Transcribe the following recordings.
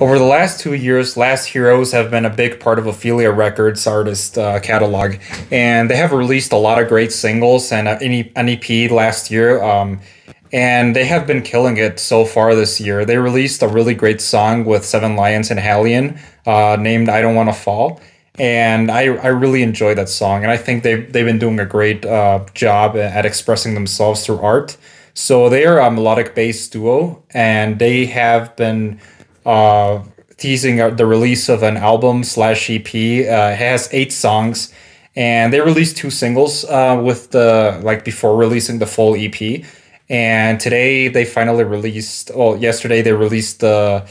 Over the last two years, Last Heroes have been a big part of Ophelia Records' artist uh, catalog, and they have released a lot of great singles and an EP last year. Um, and they have been killing it so far this year. They released a really great song with Seven Lions and HALIENE uh, named "I Don't Want to Fall," and I, I really enjoy that song. And I think they've they've been doing a great uh, job at expressing themselves through art. So they are a melodic bass duo, and they have been uh, teasing the release of an album slash EP. Uh, it has eight songs, and they released two singles uh, with the like before releasing the full EP. And today they finally released. Well, yesterday they released the.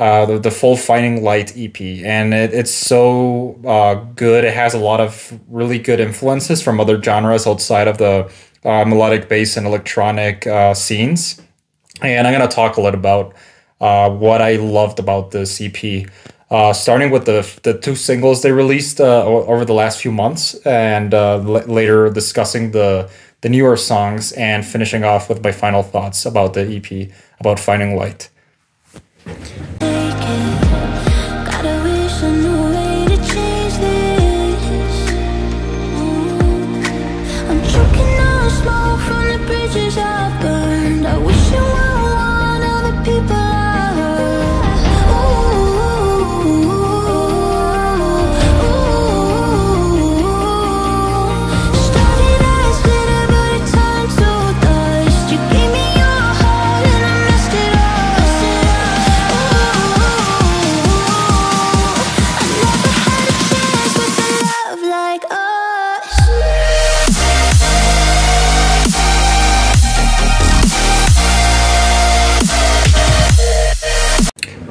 Uh, the, the full Finding Light EP, and it, it's so uh, good. It has a lot of really good influences from other genres outside of the uh, melodic bass and electronic uh, scenes. And I'm going to talk a little about uh, what I loved about this EP. Uh, starting with the the two singles they released uh, over the last few months, and uh, l- later discussing the the newer songs, and finishing off with my final thoughts about the EP about finding light.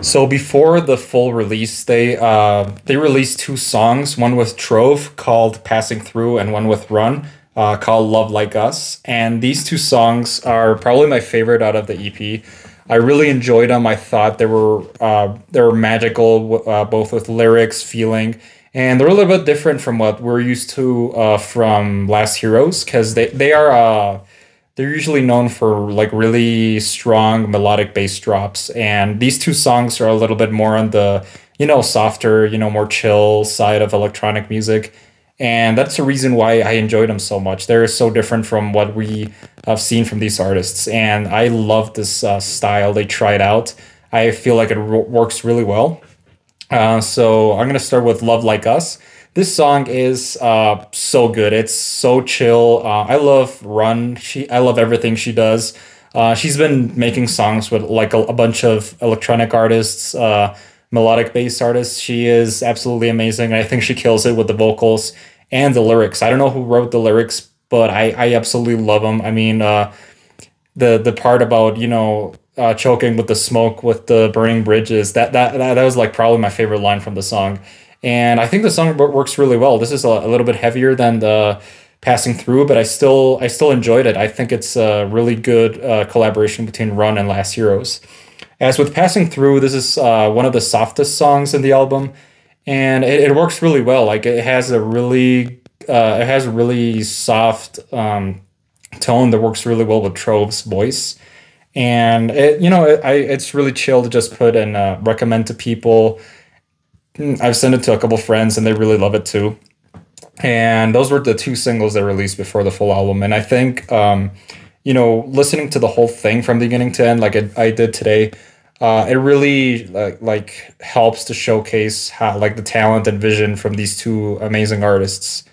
So before the full release, they uh, they released two songs, one with Trove called "Passing Through" and one with RUNN uh, called "Love Like Us." And these two songs are probably my favorite out of the EP. I really enjoyed them. I thought they were uh, they were magical, uh, both with lyrics, feeling, and they're a little bit different from what we're used to uh, from Last Heroes because they they are uh, they're usually known for like really strong melodic bass drops and these two songs are a little bit more on the you know softer you know more chill side of electronic music and that's the reason why i enjoyed them so much. They're so different from what we have seen from these artists and i love this uh, style. They tried out. I feel like it works really well. Uh, so i'm going to start with love like us this song is uh, so good. It's so chill. Uh, I love RUNN. She I love everything she does. Uh, she's been making songs with like a, a bunch of electronic artists, uh, melodic bass artists. She is absolutely amazing. I think she kills it with the vocals and the lyrics. I don't know who wrote the lyrics, but I, I absolutely love them. I mean, uh, the the part about you know uh, choking with the smoke with the burning bridges that that that was like probably my favorite line from the song and I think the song works really well. This is a, a little bit heavier than the passing through, but I still I still enjoyed it. I think it's a really good uh, collaboration between RUNN and Last Heroes. As with passing through, this is uh, one of the softest songs in the album, and it, it works really well. Like it has a really uh, it has a really soft um, tone that works really well with Trove's voice. And it, you know, it, I, it's really chill to just put and uh, recommend to people I've sent it to a couple friends and they really love it too. And those were the two singles they released before the full album. And I think, um, you know, listening to the whole thing from beginning to end, like it, I did today, uh, it really like like helps to showcase how like the talent and vision from these two amazing artists.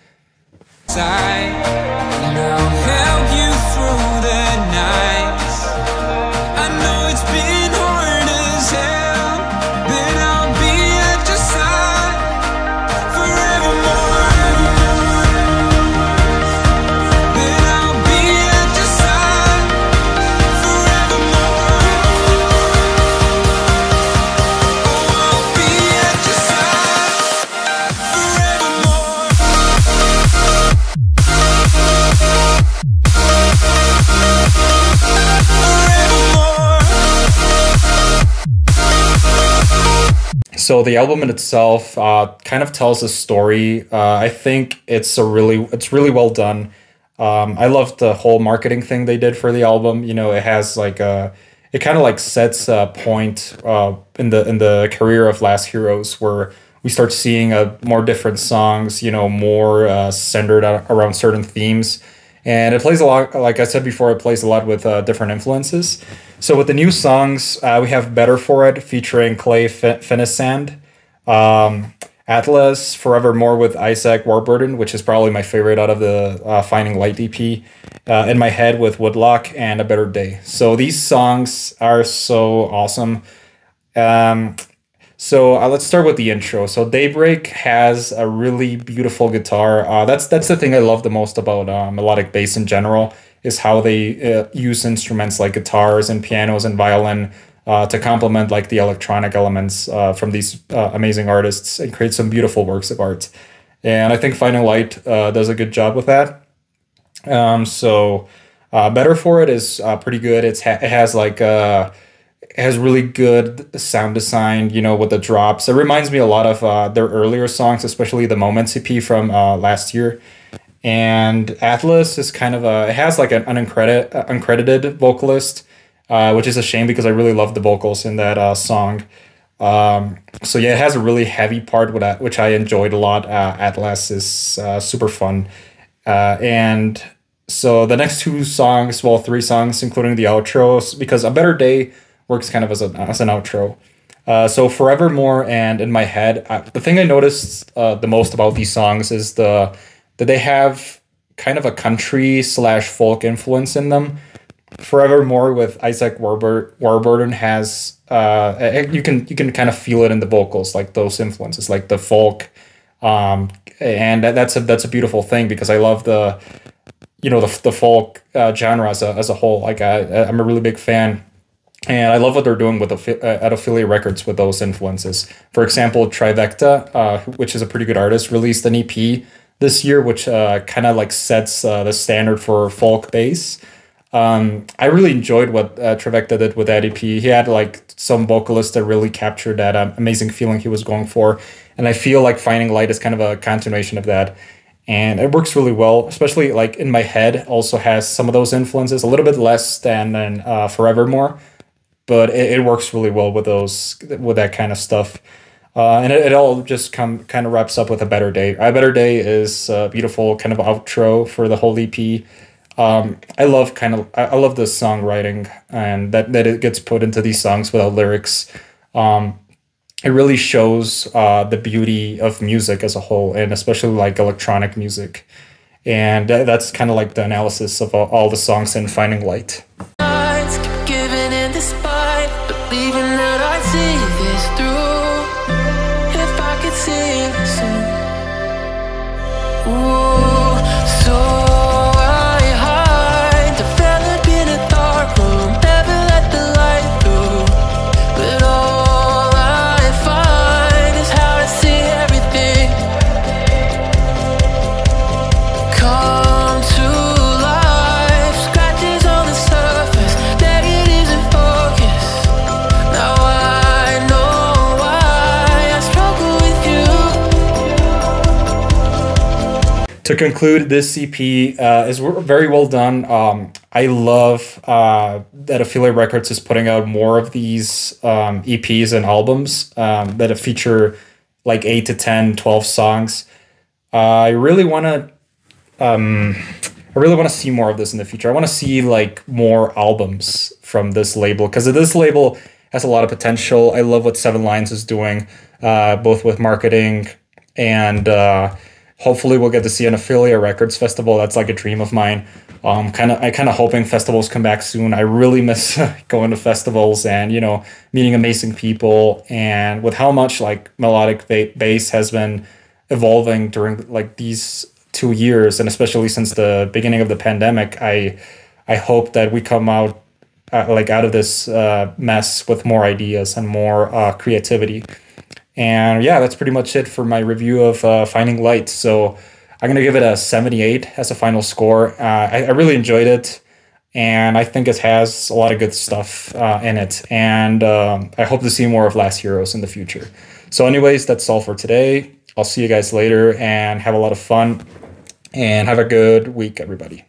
So the album in itself uh, kind of tells a story. Uh, I think it's a really it's really well done. Um, I love the whole marketing thing they did for the album. You know, it has like a it kind of like sets a point uh, in the in the career of Last Heroes where we start seeing a more different songs, you know, more uh, centered around certain themes. And it plays a lot, like I said before, it plays a lot with uh, different influences. So with the new songs, uh, we have Better For It featuring Clay F- Finisand. Um, Atlas, Forevermore with Isaac Warburton, which is probably my favorite out of the uh, Finding Light EP. Uh, in My Head with Woodlock and A Better Day. So these songs are so awesome. Um, so uh, let's start with the intro. So Daybreak has a really beautiful guitar. Uh, that's that's the thing I love the most about uh, melodic bass in general is how they uh, use instruments like guitars and pianos and violin uh, to complement like the electronic elements uh, from these uh, amazing artists and create some beautiful works of art. And I think Finding Light uh, does a good job with that. Um, so uh, Better For It is uh, pretty good. It's ha- it has like it has really good sound design, you know, with the drops. It reminds me a lot of their earlier songs, especially the Moments EP from last year and Atlas is kind of a it has like an uncredited uncredited vocalist uh, which is a shame because I really love the vocals in that uh, song. Um, so yeah, it has a really heavy part, which I enjoyed a lot. Uh, Atlas is uh, super fun, uh, and so the next two songs, well, three songs, including the outros, because a better day works kind of as, a, as an outro. Uh, so forevermore and in my head, uh, the thing I noticed uh, the most about these songs is the that they have kind of a country slash folk influence in them. Forevermore with Isaac Warburton, Warburton has uh, you can you can kind of feel it in the vocals, like those influences, like the folk, um, and that's a that's a beautiful thing because I love the, you know, the the folk uh, genre as a as a whole. Like I I'm a really big fan, and I love what they're doing with uh, at Ophelia Records with those influences. For example, Trivecta, uh, which is a pretty good artist, released an EP this year, which uh, kind of like sets uh, the standard for folk bass. Um, I really enjoyed what uh, Trivecta did with that EP. He had like some vocalists that really captured that um, amazing feeling he was going for, and I feel like Finding Light is kind of a continuation of that, and it works really well. Especially like in my head, also has some of those influences, a little bit less than than uh, Forevermore, but it, it works really well with those with that kind of stuff. Uh, and it, it all just come kind of wraps up with a better day. A better day is a beautiful kind of outro for the whole EP um, I love kind of I love the songwriting and that that it gets put into these songs without lyrics. Um, it really shows uh, the beauty of music as a whole, and especially like electronic music. And that's kind of like the analysis of all, all the songs in Finding Light. To conclude, this EP uh, is very well done. Um, I love uh, that Ophelia Records is putting out more of these um, EPs and albums um, that feature like 8 to 10, 12 songs. Uh, I really want to. Um, I really want to see more of this in the future. I want to see like more albums from this label because this label has a lot of potential. I love what Seven Lions is doing, uh, both with marketing and uh, hopefully we'll get to see an Ophelia Records festival. That's like a dream of mine. Um, kind of, I kind of hoping festivals come back soon. I really miss going to festivals and you know meeting amazing people. And with how much like melodic ba- bass has been evolving during like these two years, and especially since the beginning of the pandemic, I I hope that we come out uh, like out of this uh, mess with more ideas and more uh, creativity. And yeah, that's pretty much it for my review of uh, Finding Light. So I'm going to give it a 78 as a final score. Uh, I, I, really enjoyed it. And I think it has a lot of good stuff uh, in it. And um, I hope to see more of Last Heroes in the future. So, anyways, that's all for today. I'll see you guys later and have a lot of fun. And have a good week, everybody.